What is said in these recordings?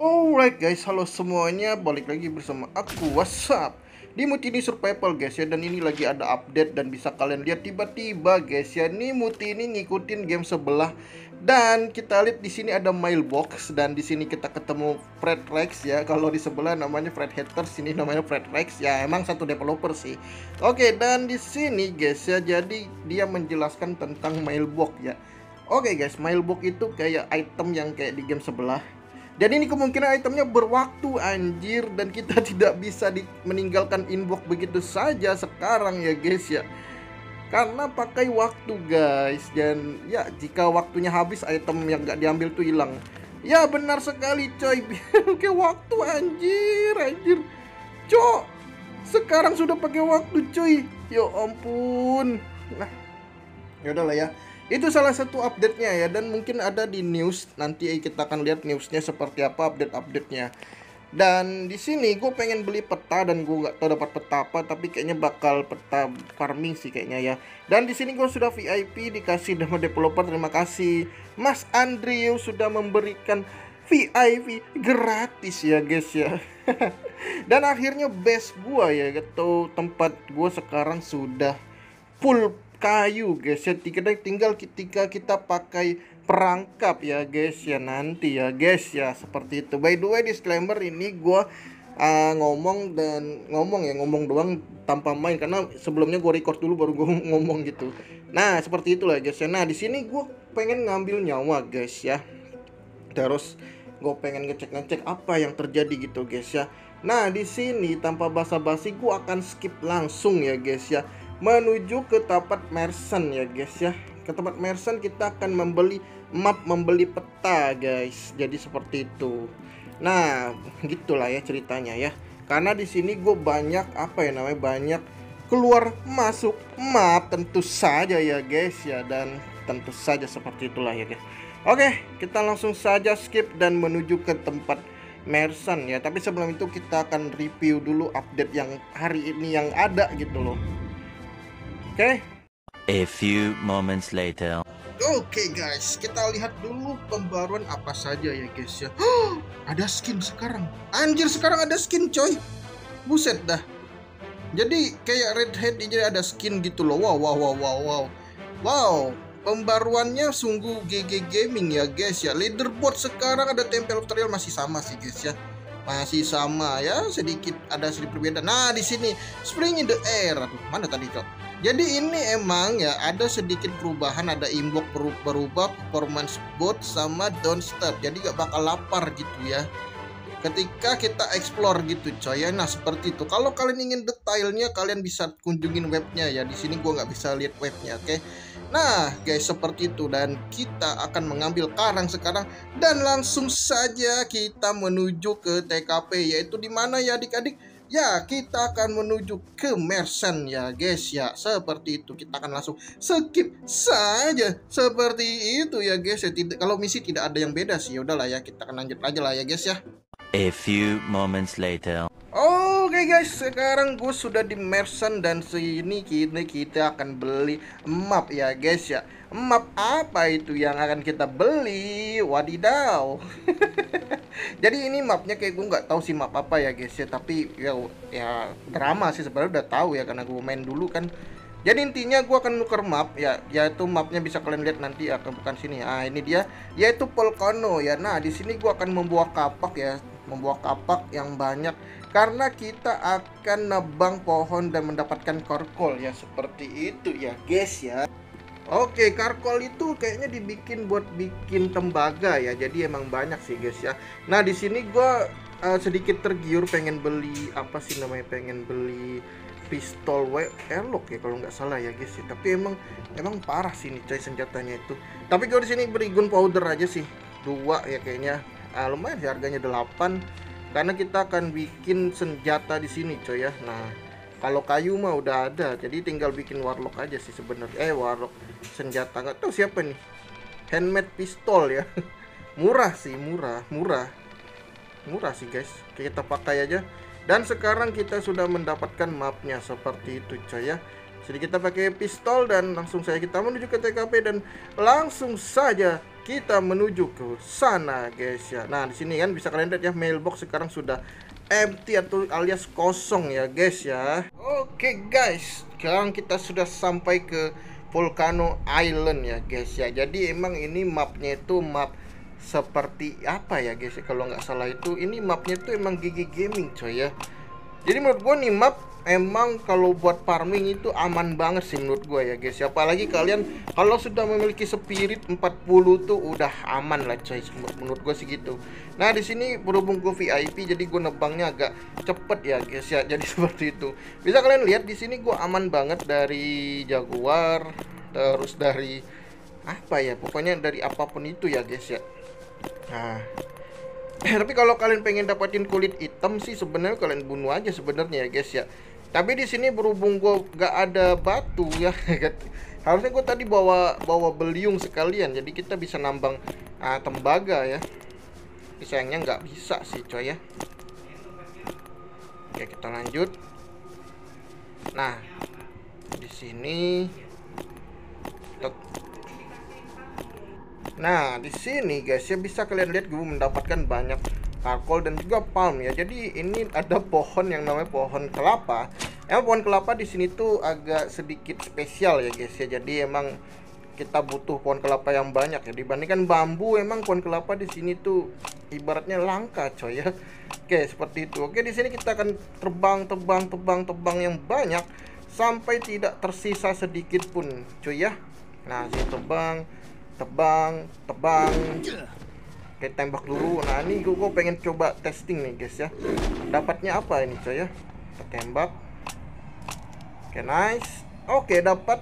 Alright guys, halo semuanya, balik lagi bersama aku WhatsApp. Di Mutini Survival guys ya. Dan ini lagi ada update dan bisa kalian lihat tiba-tiba guys ya. Ini Mutini ngikutin game sebelah. Dan kita lihat di sini ada mailbox. Dan di sini kita ketemu Fred Rex ya. Kalau di sebelah namanya Fred Haters ini namanya Fred Rex. Ya emang satu developer sih. Oke dan di sini guys ya. Jadi dia menjelaskan tentang mailbox ya. Oke guys. Mailbox itu kayak item yang kayak di game sebelah dan ini kemungkinan itemnya berwaktu anjir dan kita tidak bisa di, meninggalkan inbox begitu saja sekarang ya guys ya. Karena pakai waktu guys dan ya jika waktunya habis item yang gak diambil tuh hilang. Ya benar sekali coy. Pakai waktu anjir anjir. Cok. Sekarang sudah pakai waktu cuy. Ya ampun. Nah. Ya udahlah ya itu salah satu update-nya ya dan mungkin ada di news. Nanti kita akan lihat newsnya seperti apa update-update-nya. Dan di sini gue pengen beli peta dan gue gak tau dapat peta apa tapi kayaknya bakal peta farming sih kayaknya ya. Dan di sini gue sudah VIP dikasih nama developer terima kasih. Mas Andrew sudah memberikan VIP gratis ya guys ya. Dan akhirnya base gue ya gitu. Tempat gue sekarang sudah full kayu guys ya. Tinggal ketika kita pakai perangkap ya guys ya nanti ya guys ya. Seperti itu. By the way disclaimer ini gua uh, ngomong dan ngomong ya ngomong doang tanpa main. Karena sebelumnya gue record dulu baru gue ngomong gitu. Nah seperti itulah guys ya. Nah di sini gue pengen ngambil nyawa guys ya. Terus gue pengen ngecek ngecek apa yang terjadi gitu guys ya. Nah di sini tanpa basa-basi gue akan skip langsung ya guys ya menuju ke tempat merchant ya guys ya. Ke tempat merchant kita akan membeli map membeli peta guys. Jadi seperti itu. Nah gitulah ya ceritanya ya. Karena di sini gue banyak apa ya namanya banyak keluar masuk map tentu saja ya guys ya. Dan tentu saja seperti itulah ya guys. Oke kita langsung saja skip dan menuju ke tempat merchant ya. Tapi sebelum itu kita akan review dulu update yang hari ini yang ada gitu loh okay? A few moments later. Oke okay guys, kita lihat dulu pembaruan apa saja ya guys ya. ada skin sekarang. Anjir sekarang ada skin coy. Buset dah. Jadi kayak red head ini ada skin gitu loh. Wow wow wow wow wow. Wow, pembaruannya sungguh GG Gaming ya guys ya. Leaderboard sekarang ada tempel trail masih sama sih guys ya masih sama ya sedikit ada sedikit berbeda nah di sini spring in the air Aduh, mana tadi cok jadi ini emang ya ada sedikit perubahan, ada imbok berubah performance bot sama start. Jadi gak bakal lapar gitu ya. Ketika kita explore gitu coy ya. Nah seperti itu. Kalau kalian ingin detailnya kalian bisa kunjungin webnya ya. Di sini gua nggak bisa lihat webnya, oke? Okay? Nah guys seperti itu dan kita akan mengambil karang sekarang dan langsung saja kita menuju ke TKP yaitu di mana ya adik-adik? Ya, kita akan menuju ke Mersen ya, guys ya. Seperti itu kita akan langsung skip saja. Seperti itu ya, guys ya. Tidak kalau misi tidak ada yang beda sih. Ya udahlah ya, kita akan lanjut aja lah ya, guys ya. A few moments later. Oke okay guys, sekarang gue sudah di Mersen dan sini kini kita akan beli map ya guys ya. Map apa itu yang akan kita beli? Wadidaw. Jadi ini mapnya kayak gue nggak tahu sih map apa ya guys ya, tapi ya ya drama sih sebenarnya udah tahu ya karena gue main dulu kan. Jadi intinya gue akan nuker map ya, yaitu mapnya bisa kalian lihat nanti ya, bukan sini. Ah ini dia, yaitu Volcano ya. Nah di sini gue akan membawa kapak ya, membawa kapak yang banyak karena kita akan nebang pohon dan mendapatkan korkol ya seperti itu ya guys ya Oke, karkol itu kayaknya dibikin buat bikin tembaga ya. Jadi emang banyak sih guys ya. Nah, di sini gua uh, sedikit tergiur pengen beli apa sih namanya? Pengen beli pistol elok ya kalau nggak salah ya guys ya. Tapi emang emang parah sih nih coy senjatanya itu. Tapi gue di sini beri gunpowder aja sih. Dua ya kayaknya. Ah, lumayan sih harganya 8 karena kita akan bikin senjata di sini coy ya nah kalau kayu mah udah ada jadi tinggal bikin warlock aja sih sebenarnya. Eh warlock senjata nggak tahu siapa nih. Handmade pistol ya. Murah sih murah murah. Murah sih guys. Kita pakai aja. Dan sekarang kita sudah mendapatkan mapnya seperti itu coy ya. Jadi kita pakai pistol dan langsung saja kita menuju ke TKP dan langsung saja kita menuju ke sana guys ya. Nah, di sini kan bisa kalian lihat ya mailbox sekarang sudah empty atau alias kosong ya guys ya. Oke guys, sekarang kita sudah sampai ke Volcano Island ya guys ya. Jadi emang ini mapnya itu map seperti apa ya guys ya kalau nggak salah itu ini mapnya itu emang gigi gaming coy ya. Jadi menurut gue nih map emang kalau buat farming itu aman banget sih menurut gue ya guys. Apalagi kalian kalau sudah memiliki spirit 40 tuh udah aman lah coy menurut gue sih gitu. Nah di sini berhubung gue VIP jadi gue nebangnya agak cepet ya guys ya. Jadi seperti itu. Bisa kalian lihat di sini gue aman banget dari jaguar terus dari apa ya? Pokoknya dari apa pun itu ya guys ya. Nah tapi kalau kalian pengen dapetin kulit hitam sih sebenarnya kalian bunuh aja sebenarnya ya guys ya tapi di sini berhubung gue gak ada batu ya harusnya gue tadi bawa bawa beliung sekalian jadi kita bisa nambang uh, tembaga ya. Tapi sayangnya nggak bisa sih coy ya. Oke kita lanjut. Nah di sini nah di sini guys ya bisa kalian lihat gue mendapatkan banyak karkol dan juga palm ya. Jadi ini ada pohon yang namanya pohon kelapa. Emang pohon kelapa di sini tuh agak sedikit spesial ya guys ya. Jadi emang kita butuh pohon kelapa yang banyak ya dibandingkan bambu emang pohon kelapa di sini tuh ibaratnya langka coy ya oke seperti itu oke di sini kita akan terbang terbang terbang terbang yang banyak sampai tidak tersisa sedikit pun coy ya nah sini terbang terbang terbang Oke tembak dulu. Nah ini gue, pengen coba testing nih guys ya. Dapatnya apa ini coy ya? Kita tembak. Oke nice. Oke dapat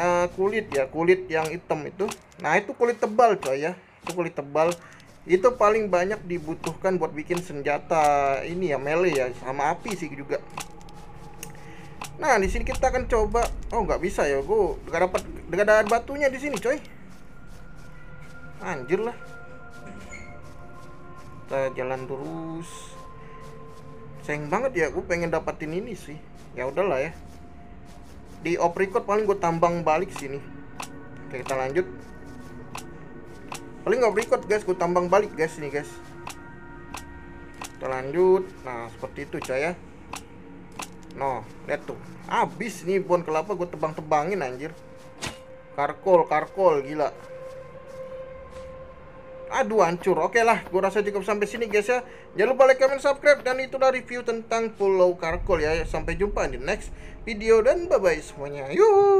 uh, kulit ya kulit yang hitam itu. Nah itu kulit tebal coy ya. Itu kulit tebal. Itu paling banyak dibutuhkan buat bikin senjata ini ya melee ya sama api sih juga. Nah di sini kita akan coba. Oh nggak bisa ya gue nggak dapat nggak ada batunya di sini coy. Anjir lah kita jalan terus. Sayang banget ya gue pengen dapatin ini sih. Ya udahlah ya. Di off record paling gue tambang balik sini. Oke kita lanjut. Paling nggak record guys gue tambang balik guys ini guys. Kita lanjut. Nah seperti itu coy ya. No lihat tuh. Habis nih pohon kelapa gue tebang-tebangin anjir. Karkol karkol gila aduh hancur. Oke lah gue rasa cukup sampai sini guys ya. Jangan lupa like comment subscribe dan itulah review tentang pulau karkol ya. Sampai jumpa di next video dan bye bye semuanya. Yuk